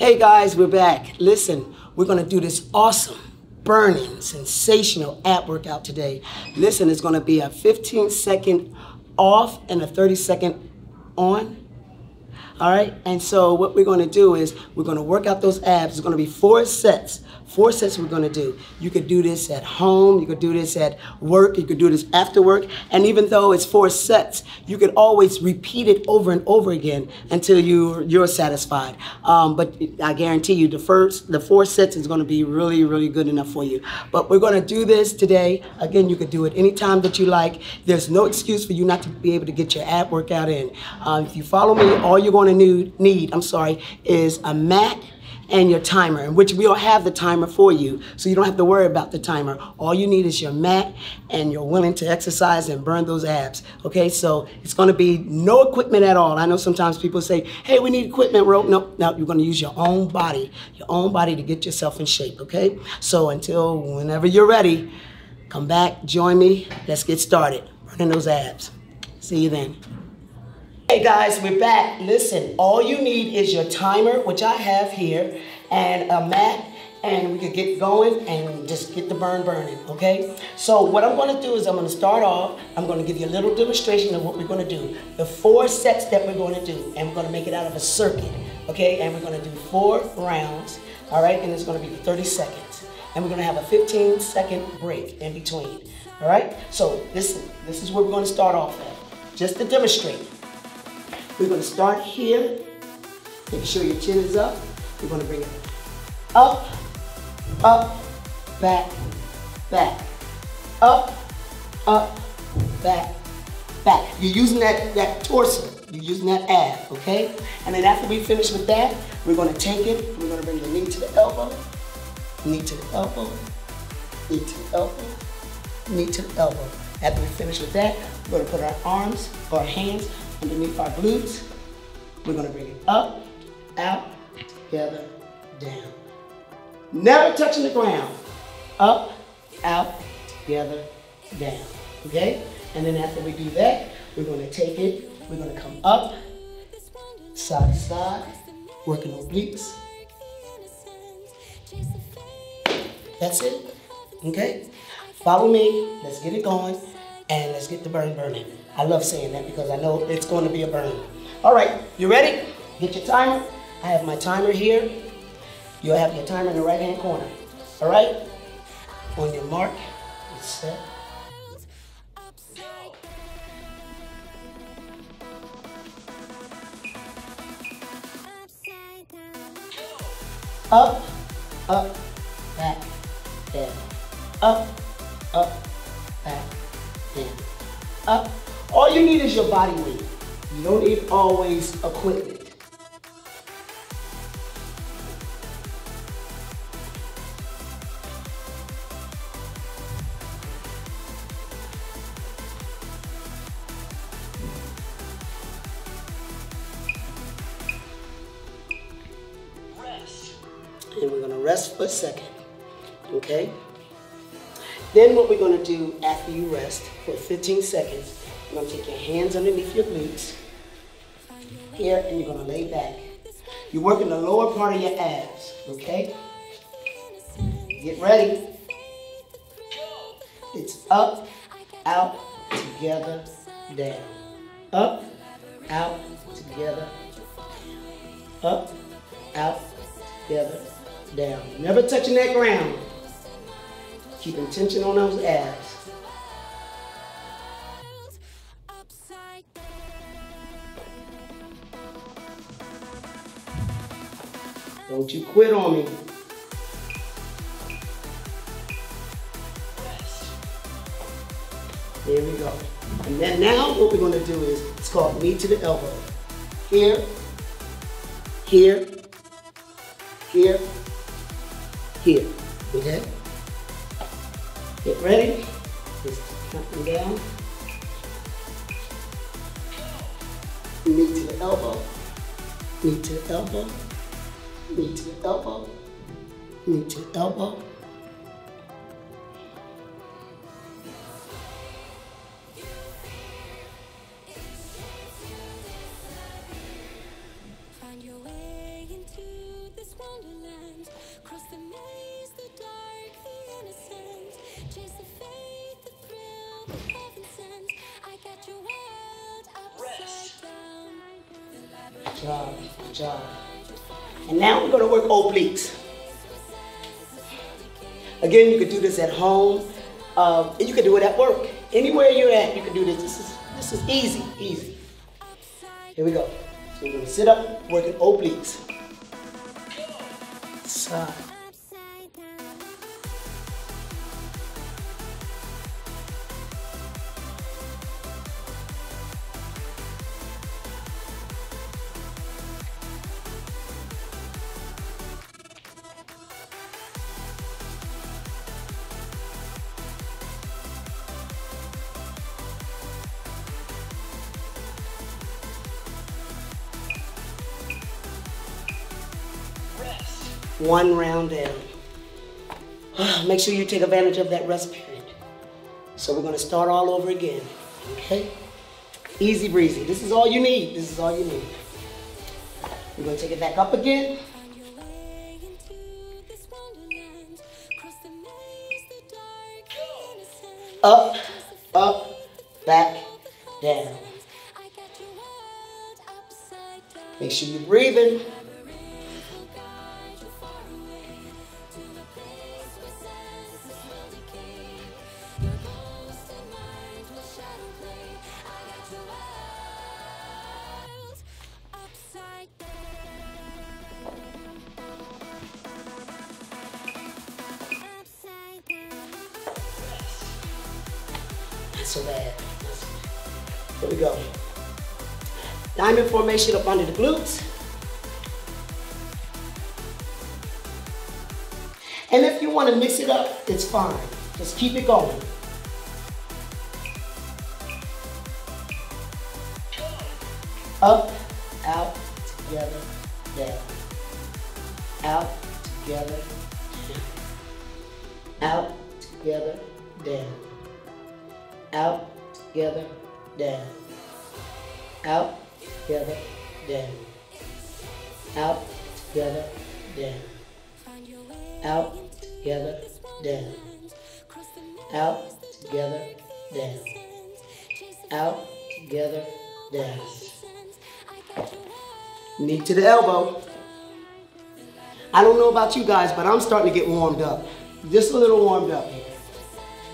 Hey guys, we're back. Listen, we're gonna do this awesome, burning, sensational ab workout today. Listen, it's gonna be a 15 second off and a 30 second on. All right, and so what we're gonna do is we're gonna work out those abs. It's gonna be four sets. Four sets we're gonna do. You could do this at home, you could do this at work, you could do this after work, and even though it's four sets, you could always repeat it over and over again until you, you're satisfied. Um, but I guarantee you the first, the four sets is gonna be really, really good enough for you. But we're gonna do this today. Again, you could do it anytime that you like. There's no excuse for you not to be able to get your ab workout in. Uh, if you follow me, all you're gonna need, need, I'm sorry, is a mat and your timer, in which we'll have the timer for you, so you don't have to worry about the timer. All you need is your mat, and you're willing to exercise and burn those abs. Okay, so it's going to be no equipment at all. I know sometimes people say, "Hey, we need equipment, rope." No, no, you're going to use your own body, your own body to get yourself in shape. Okay, so until whenever you're ready, come back, join me. Let's get started burning those abs. See you then. Hey guys, we're back. Listen, all you need is your timer, which I have here, and a mat, and we could get going and just get the burn burning, okay? So what I'm gonna do is I'm gonna start off, I'm gonna give you a little demonstration of what we're gonna do. The four sets that we're gonna do, and we're gonna make it out of a circuit, okay? And we're gonna do four rounds, all right? And it's gonna be 30 seconds. And we're gonna have a 15 second break in between, all right? So listen, this is where we're gonna start off at, just to demonstrate. We're gonna start here. Make sure your chin is up. We're gonna bring it up, up, back, back, up, up, back, back. You're using that, that torso. You're using that ab, okay? And then after we finish with that, we're gonna take it, we're gonna bring the knee to the elbow, knee to the elbow, knee to the elbow, knee to the elbow. After we finish with that, we're gonna put our arms, or hands underneath our glutes. We're gonna bring it up, out, together, down. Never touching the ground. Up, out, together, down. Okay? And then after we do that, we're gonna take it, we're gonna come up, side to side, working obliques. That's it. Okay? Follow me, let's get it going, and let's get the burn burning. I love saying that because I know it's going to be a burn. All right, you ready? Get your timer. I have my timer here. You'll have your timer in the right hand corner. All right? On your mark, get set. Up, up, back, down. Up, up, back, down. Up. All you need is your body weight. You don't need always equipment. Rest. And we're gonna rest for a second, okay? Then what we're gonna do after you rest for 15 seconds, you're gonna take your hands underneath your glutes here and you're gonna lay back. You're working the lower part of your abs, okay? Get ready. It's up, out, together, down. Up, out, together, up, out, together, down. Never touching that ground. Keeping tension on those abs. Don't you quit on me. There we go. And then now what we're gonna do is, it's called knee to the elbow. Here, here, here, here. Okay? Get ready. Just counting down. Knee to the elbow. Knee to the elbow. Knee to the elbow. Knee to the elbow. Find your way into this wonderland. Cross the maze, the dark, the innocent. Chase the faith, the thrill, the heaven sent. I got your world upside down. Good job, good job. And now we're gonna work obliques. Again, you can do this at home, um, and you can do it at work. Anywhere you're at, you can do this. This is this is easy, easy. Here we go. So we're gonna sit up, working obliques. Side. One round down. Make sure you take advantage of that rest period. So we're gonna start all over again. Okay? Easy breezy. This is all you need. This is all you need. We're gonna take it back up again. Up, up, back, down. Make sure you're breathing. Formation up under the glutes. And if you want to mix it up, it's fine. Just keep it going. Up, out, together, down. Out, together, down. Out, together, down. Out, together, down. Out, together. Out, together, down. Out, together, down. Out, together, down. Out, together, down. Knee to the elbow. I don't know about you guys, but I'm starting to get warmed up. Just a little warmed up.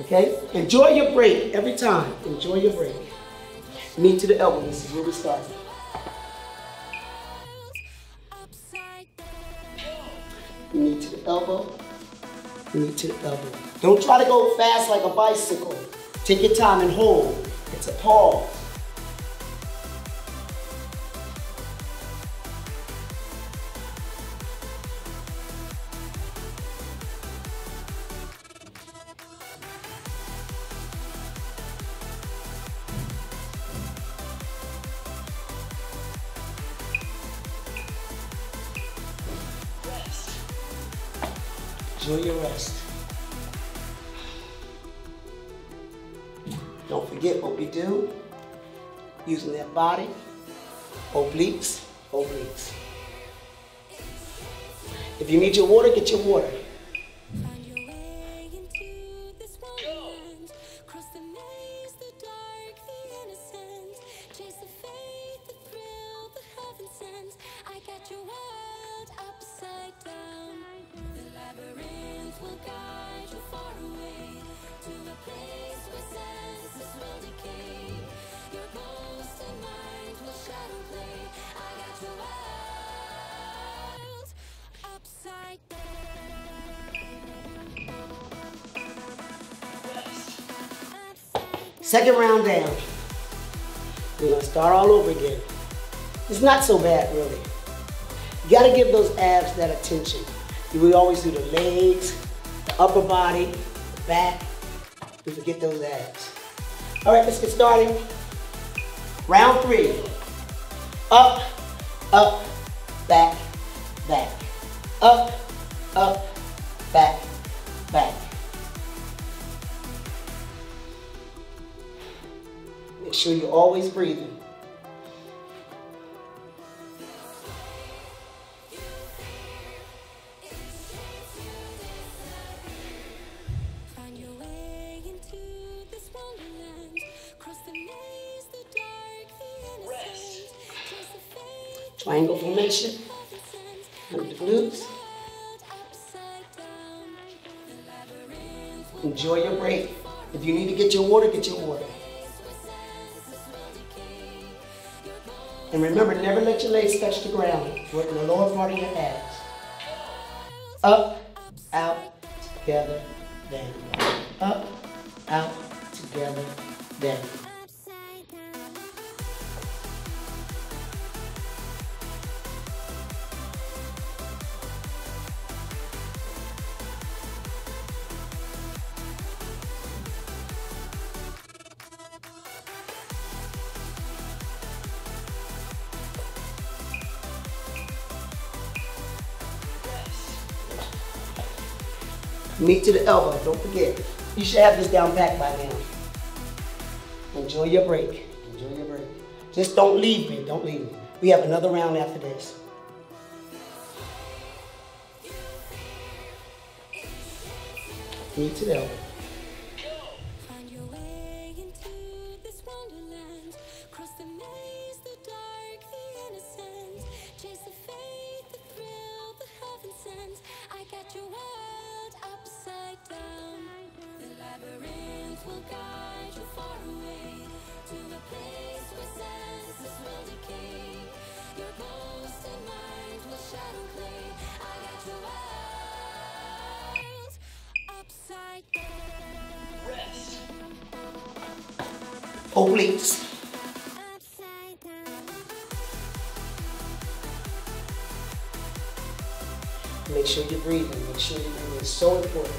Okay? Enjoy your break every time. Enjoy your break. Knee to the elbow. This is where we start. Knee to the elbow. Knee to the elbow. Don't try to go fast like a bicycle. Take your time and hold. It's a pause. Don't what we do. Using that body. Obliques, obliques. If you need your water, get your water. Second round down. We're gonna start all over again. It's not so bad, really. You gotta give those abs that attention. We always do the legs, the upper body, the back. We forget those abs. All right, let's get started. Round three. Up, up, back, back. Up, up, back, sure you're always breathing. triangle formation under the glutes. Enjoy your break. If you need to get your water, get your water. And remember, never let your legs touch the ground. Work the lower part of your abs. Up, out, together, down. Up, out, together, down. Knee to the elbow, don't forget. You should have this down pat by now. Enjoy your break. Enjoy your break. Just don't leave me. Don't leave me. We have another round after this. Knee to the elbow. Obliques. Make sure you're breathing. Make sure you're breathing. It's so important.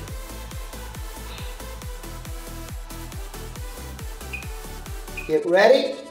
Get ready.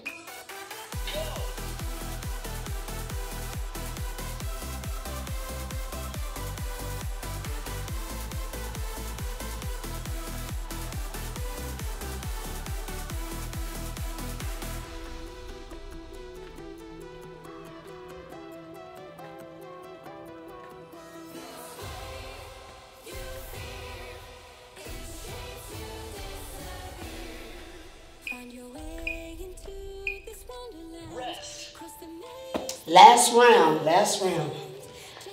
Last round. Last round.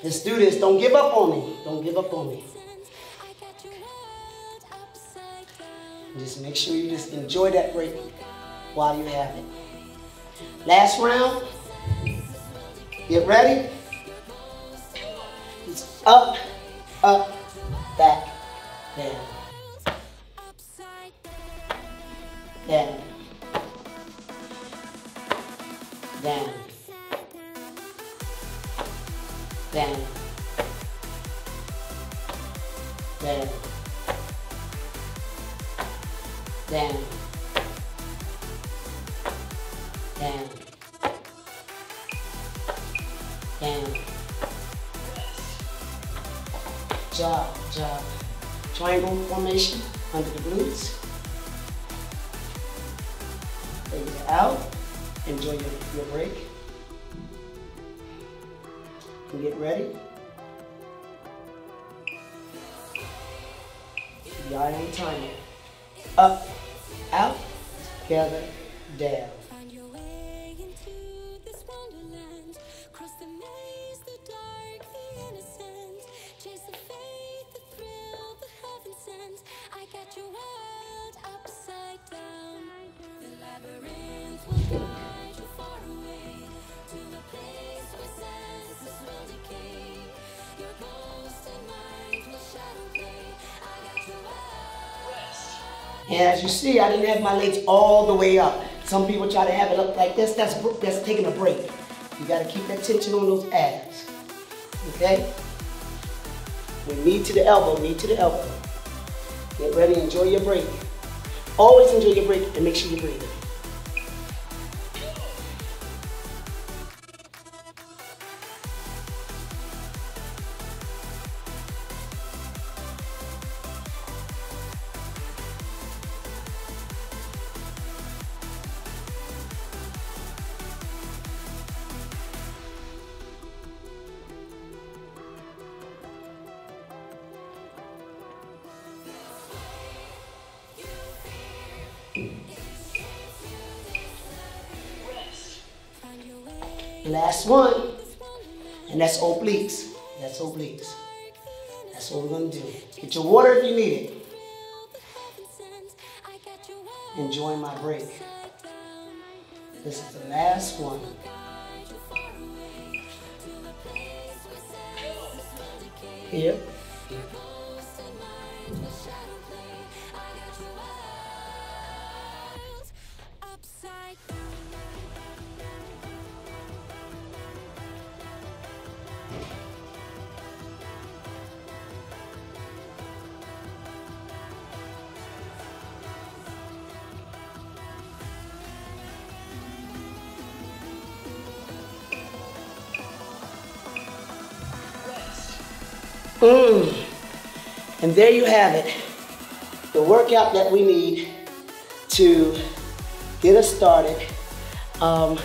Let's do this. Don't give up on me. Don't give up on me. Just make sure you just enjoy that break while you have it. Last round. Get ready. It's up, up, back, down, down, down, down, down, down, down, down. Job, job. Triangle formation under the glutes. Legs are out. Enjoy your, your break. Get ready. Timer. Up, out, together, down. Find your And as you see, I didn't have my legs all the way up. Some people try to have it up like this. That's that's taking a break. You got to keep that tension on those abs. Okay? We knee to the elbow, knee to the elbow. Get ready, enjoy your break. Always enjoy your break and make sure you're breathing. Last one. And that's obliques. That's obliques. That's what we're gonna do. Get your water if you need it. Enjoy my break. This is the last one. Here. Here. Upside down. Mm. And there you have it. The workout that we need to get us started, um,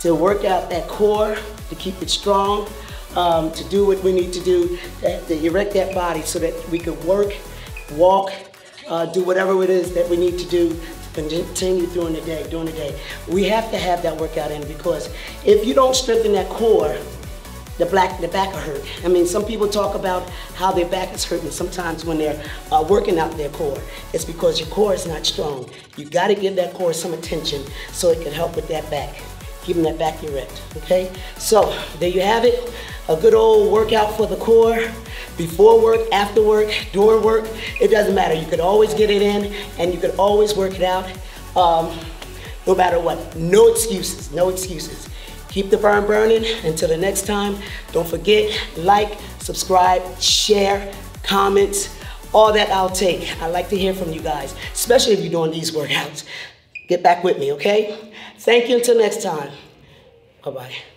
to work out that core, to keep it strong, um, to do what we need to do, to, erect that body so that we can work, walk, uh, do whatever it is that we need to do to continue during the day, during the day. We have to have that workout in because if you don't strengthen that core, the black the back will hurt. I mean, some people talk about how their back is hurting sometimes when they're uh, working out their core. It's because your core is not strong. You got to give that core some attention so it can help with that back, keeping that back erect. Okay. So there you have it. A good old workout for the core. Before work, after work, during work, it doesn't matter. You could always get it in, and you could always work it out. Um, no matter what. No excuses. No excuses. Keep the burn burning. Until the next time, don't forget, like, subscribe, share, comments, all that I'll take. I like to hear from you guys, especially if you're doing these workouts. Get back with me, okay? Thank you until next time. Bye-bye.